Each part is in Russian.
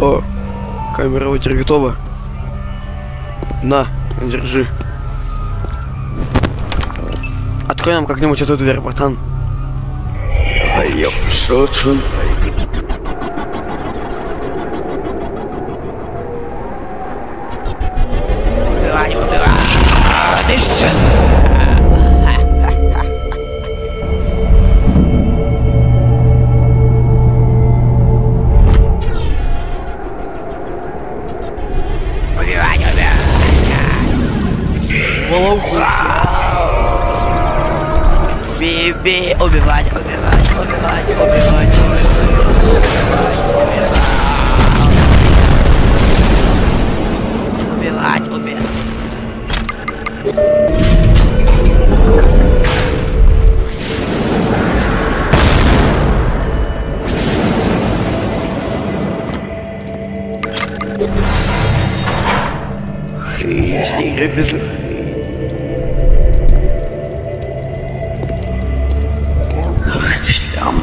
О, камера вот готова. На, держи. Открой нам как-нибудь эту дверь, братан. Ёп, шотшун. Ты сейчас... Voa o. Ah. Bebê, Obi-Wan, Obi-Wan, Obi-Wan, Obi-Wan, Obi-Wan,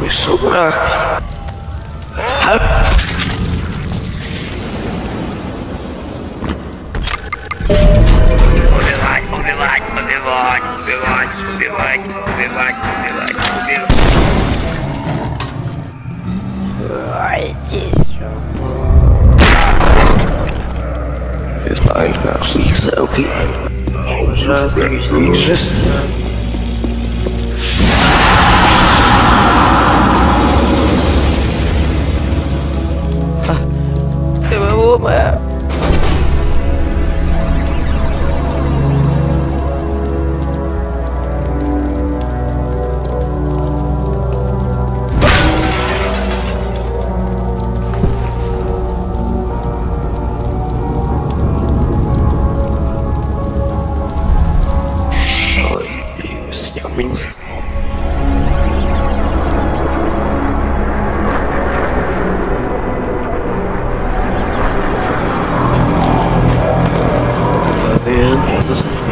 без... Штамбы, сука. Убивать, убивать, убивать, убивать, убивать, убивать, убивать, убивать. Ой, иди Фистайлька, селки. Ужасно, ужасно.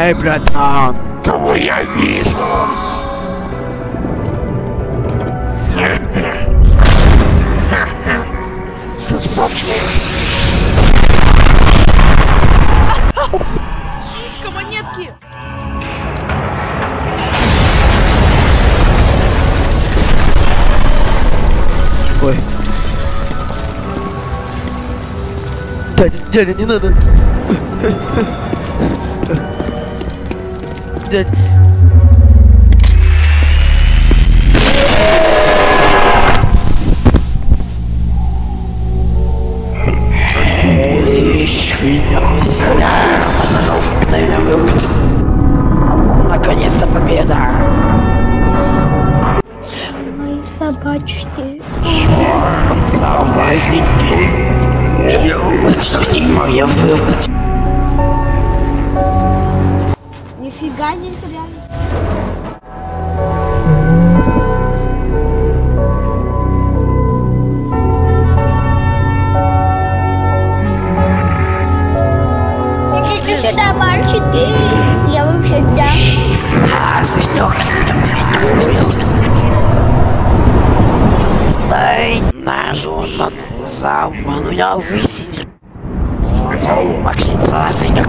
Эй, братан. Кого я вижу? Красавчик. Мишка, монетки! Ой. Дядя, дядя, не надо. believe Hellish Finale. Идите сюда, мальчики. Я вам сейчас дам. А, слышно, Дай ножу на залману я висит. Максим Сасиняк.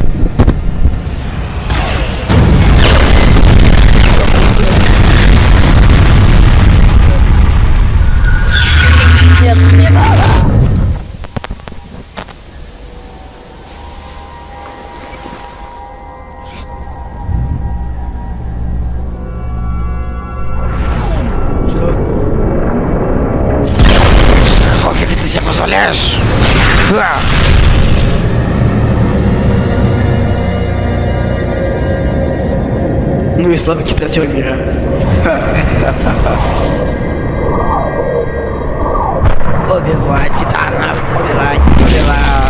Ха! Ну и слабый третьего мира. Убивать титанов! Убивать! Убивать!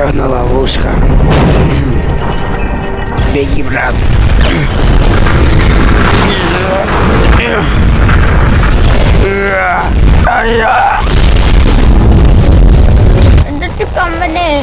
Еще одна ловушка. Беги, брат. Да ты ко мне.